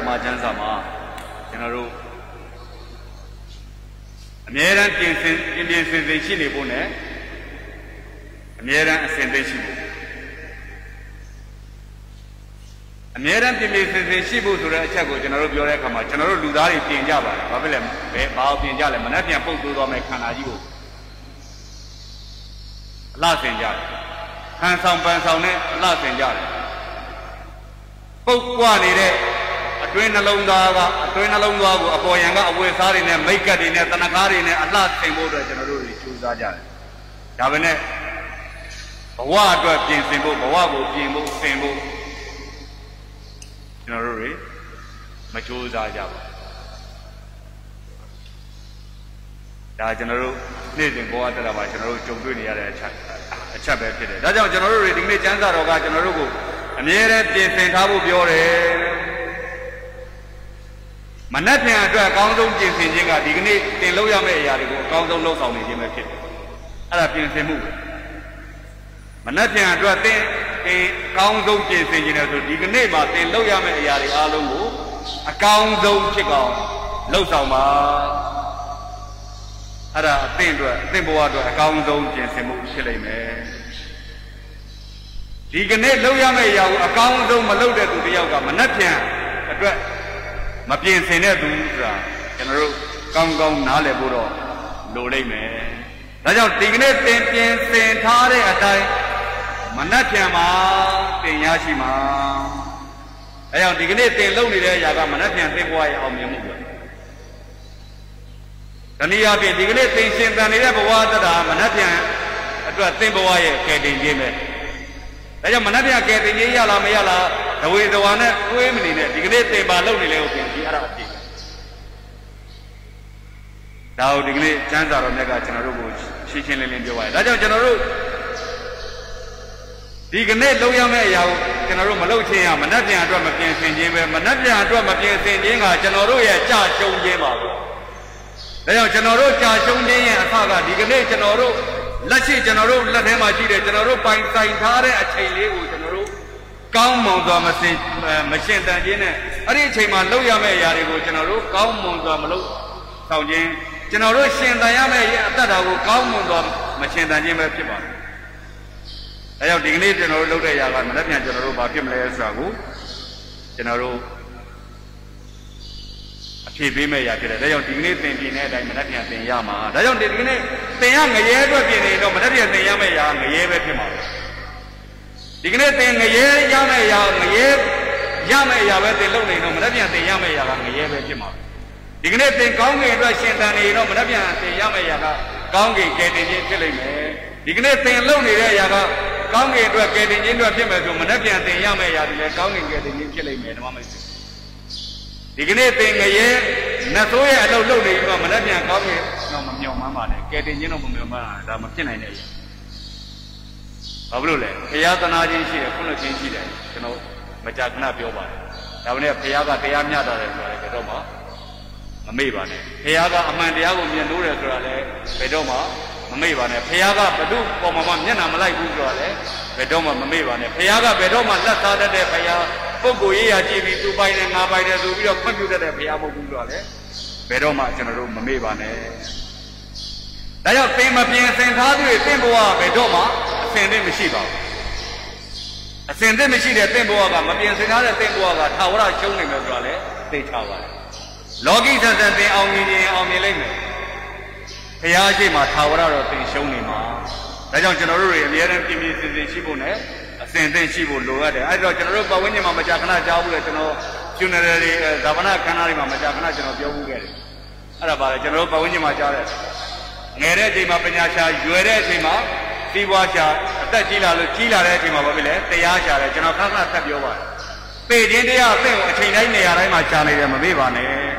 ဓမ္မကျမ်းစာမှာကျွန်တော်တို့အမြဲတမ်းပြင်ဆင်ပြင်ပြင်ဆင်ဆင်ရှိနေဖို့ ਨੇ အမြဲတမ်းအစဉ်သိရှိဖို့အမြဲတမ်းပြင်ပြင်ဆင်ဆင်ရှိဖို့ဆိုတဲ့အချက်ကိုကျွန်တော်တို့ပြောတဲ့အခါမှာကျွန်တော်တို့လူသားတွေပြင်ကြပါတယ်ဘာဖြစ်လဲဘယ်ဘာပြင်ကြလဲမနှက်ပြန်ပုတ်သွိုးသွားမယ်ခန္ဓာကြီးကိုအလှဆင်ကြတယ်ဟန်ဆောင်ပန်ဆောင်နဲ့အလှဆင်ကြတယ်ပုတ်ကွနေတဲ့ အတွင်းနှလုံးသားကအတွင်းနှလုံးသားကိုအပေါ်ယံကအဝတ်စားတွေနဲ့မိတ်ကပ်တွေနဲ့တဏှာတွေနဲ့အလှဆင်ဖို့အတွက်ကျွန်တော်တို့တွေကြိုးစားကြတယ်ဒါပဲနဲ့ဘဝအတွက်ပြင်ဆင်ဖို့ဘဝကိုပြင်ဖို့ဆင်ဖို့ကျွန်တော်တို့တွေမကြိုးစားကြဘူးဒါကျွန်တော်တို့နေ့စဉ်ဘဝတက်တာပါကျွန်တော်တို့ကြုံတွေ့နေရတဲ့အချက်အချက်ပဲဖြစ်တယ်ဒါကြောင့်ကျွန်တော်တို့တွေဒီကနေ့ကျမ်းစာတော်ကကျွန်တော်တို့ကိုအမြဲတမ်းပြင်ဆင်ထားဖို့ပြောတယ် မနှက်ပြန်အတွက်အကောင်းဆုံးပြင်ဆင်ခြင်းကဒီကနေ့တင်လို့ရမယ့်အရာတွေကိုအကောင်းဆုံးလုပ်ဆောင်နေခြင်းပဲဖြစ်တယ်အဲ့ဒါပြင်ဆင်မှုပဲမနှက်ပြန်အတွက်သင်အကောင်းဆုံးပြင်ဆင်ခြင်းလဲဆိုဒီကနေ့မှာသင်လုပ်ရမယ့်အရာတွေအားလုံးကိုအကောင်းဆုံးဖြစ်ကောင်လုပ်ဆောင်ပါအဲ့ဒါအသင်အတွက်အသင်ဘဝအတွက်အကောင်းဆုံးပြင်ဆင်မှုဖြစ်လိမ့်မယ်ဒီကနေ့လုပ်ရမယ့်အရာကိုအကောင်းဆုံးမလုပ်တဲ့သူတယောက်ကမနှက်ပြန်အတွက် မပြင်ဆင်တဲ့သူဆိုတာကျွန်တော်တို့ကောင်းကောင်းနားလည်ဖို့တော့လိုလိမ့်မယ်ဒါကြောင့်ဒီကနေ့သင်ပြင်ဆင်ထားတဲ့အတိုင်းမနှက်ပြန်မှာတင်ရရှိမှာအဲကြောင့်ဒီကနေ့တင်လုံနေတဲ့အရာကမနှက်ပြန်သိဘဝရဲ့အောင်မြင်မှုပဲတနည်းအားဖြင့်ဒီကနေ့သင်ရှင်တန်နေတဲ့ဘဝတတာမနှက်ပြန်အတွက်သင်ဘဝရဲ့ကယ်တင်ခြင်းပဲဒါကြောင့်မနှက်ပြန်ကယ်တင်ခြင်းရလားမရလား ဒဝေဒဝါနဲ့တွေးမနေနဲ့ဒီကနေ့သင်ပါလုံနေလဲဟုတ်ပြန်ဒီအဲ့ဒါအဖြစ်ဒါကိုဒီကနေ့ကျမ်းစာတော်မြတ်ကကျွန်တော်တို့ကိုရှင်းရှင်းလင်းလင်းပြောပါတယ်ဒါကြောင့်ကျွန်တော်တို့ဒီကနေ့လုံးရမယ့်အရာကိုကျွန်တော်တို့မလုပ်ချင်းရမနှက်ပြန်အတွက်မပြင်ဆင်ခြင်းပဲမနှက်ပြန်အတွက်မပြင်ဆင်ခြင်းကကျွန်တော်တို့ရဲ့ကြာရှုံးခြင်းပါပဲဒါကြောင့်ကျွန်တော်တို့ကြာရှုံးခြင်းရဲ့အထကဒီကနေ့ကျွန်တော်တို့လက်ရှိကျွန်တော်တို့လက်ထဲမှာရှိတဲ့ကျွန်တော်တို့ပိုင်ဆိုင်ထားတဲ့အချိန်လေးကိုကျွန်တော်တို့ကောင်း မွန်စွာမစင်မရှင်တန်ခြင်းနဲ့အဲ့ဒီအချိန်မှာလုပ်ရမယ့်အရာတွေကိုကျွန်တော်တို့ကောင်းမွန်စွာမလုပ်ဆောင်ခြင်းကျွန်တော်တို့ရှင်တန်ရမယ့်အတ္တကိုကောင်းမွန်စွာမရှင်တန်ခြင်းပဲဖြစ်ပါတယ်။အဲကြောင့်ဒီကနေ့ကျွန်တော်တို့လုပ်တဲ့အရာကမလက်ပြန်ကျွန်တော်တို့ဘာဖြစ်မလဲဆိုတာကိုကျွန်တော်တို့အဖြေပေးမယ့်အရာဖြစ်တယ်။ဒါကြောင့်ဒီကနေ့သင်ပြနေတဲ့အတိုင်းမလက်ပြန်သင်ရမှာ။ဒါကြောင့်ဒီကနေ့သင်ရငရဲအတွက်ပြင်နေတော့မလက်ပြန်သင်ရမယ့်အရာငရဲပဲဖြစ်မှာပါ။ ဒီကနေ့သင်ငရဲရမယ့်အရာငရဲရမယ့်အရာပဲသင်လုပ်နေတော့မနှက်ပြန်သင်ရမယ့်အရာကငရဲပဲဖြစ်မှာဒီကနေ့သင်ကောင်းကင်အတွက်ရှင်တန်နေတော့မနှက်ပြန်သင်ရမယ့်အရာကကောင်းကင်ကယ်တင်ခြင်းဖြစ်လိမ့်မယ်ဒီကနေ့သင်လုပ်နေတဲ့အရာကကောင်းကင်အတွက်ကယ်တင်ခြင်းအတွက်ဖြစ်မယ်ဆိုမနှက်ပြန်သင်ရမယ့်အရာတွေလည်းကောင်းကင်ကယ်တင်ခြင်းဖြစ်လိမ့်မယ်ဓမ္မမိတ်ဆွေဒီကနေ့သင်ငရဲနတ်ဆိုးရဲ့အလုပ်လုပ်နေပြီးတော့မနှက်ပြန်ကောင်းကင်တော့မမြော်မှန်းပါနဲ့ကယ်တင်ခြင်းတော့မမြော်မှန်းပါဒါမဖြစ်နိုင်တဲ့အရာ ဘာဖြစ်လို့လဲဘုရားသနာခြင်းရှိတယ်ခုနချင်းရှိတယ်ကျွန်တော်မကြာခဏပြောပါတယ်ဒါပေမဲ့ဘုရားကတရားမျှတာတယ်ဆိုတာလည်းတော့မှမမေ့ပါနဲ့ဘုရားကအမှန်တရားကိုမြင်လို့တယ်ဆိုတာလည်းဘယ်တော့မှမမေ့ပါနဲ့ဖះကဘု து ပေါ်မှာမျက်နှာမလိုက်ဘူးဆိုတော့လေဘယ်တော့မှမမေ့ပါနဲ့ဖះကဘယ်တော့မှလက်သားတတ်တဲ့ဖះပုဂ္ဂိုလ်ရေးရာကြည့်ပြီးသူပိုင်တယ်ငါပိုင်တယ်ဆိုပြီးတော့ခွင့်ပြုတတ်တဲ့ဖះမဟုတ်ဘူးဆိုတော့လေဘယ်တော့မှကျွန်တော်တို့မမေ့ပါနဲ့ဒါကြောင့်သင်မပြင်းစင်ထားသူတွေသင်ဘဝဘယ်တော့မှ အစင်သင့်မရှိပါဘူးအစင်သင့်မရှိတဲ့သင်ဘဝကမပြင်းစင်ထားတဲ့သင်ဘဝကထာဝရရှုံးနေမယ်ဆိုတော့လေသိချပါတယ်လောကီဆန်ဆန်သင်အောင်မြင်ရင်အောင်မြင်လိမ့်မယ်ဘုရားရှိခိုးထာဝရတော်သင်ရှုံးနေမှာဒါကြောင့်ကျွန်တော်တို့တွေအများအားပြင်းပြင်းစင်စင်ရှိဖို့နဲ့အစဉ်သင့်ရှိဖို့လိုအပ်တယ်အဲ့တော့ကျွန်တော်တို့ပတ်ဝန်းကျင်မှာမကြာခဏကြားဘူးလေကျွန်တော်ကျူနယ်တွေဇာဗနာခန္ဓာတွေမှာမကြာခဏကျွန်တော်ပြောဘူးခဲ့တယ်အဲ့ဒါပါလေကျွန်တော်တို့ပတ်ဝန်းကျင်မှာကြားတယ်ငယ်တဲ့အချိန်မှာပညာရှာရွယ်တဲ့အချိန်မှာ စီးပွားရှာအသက်ကြီးလာလို့ကြီးလာတဲ့အချိန်မှာဘာဖြစ်လဲတရားရှာတယ်ကျွန်တော်ခဏခဏဆက်ပြောပါတယ်ပေခြင်းတရားအသင့်ကိုအချိန်တိုင်းနေရာတိုင်းမှာရှာနေတယ်မမေ့ပါနဲ့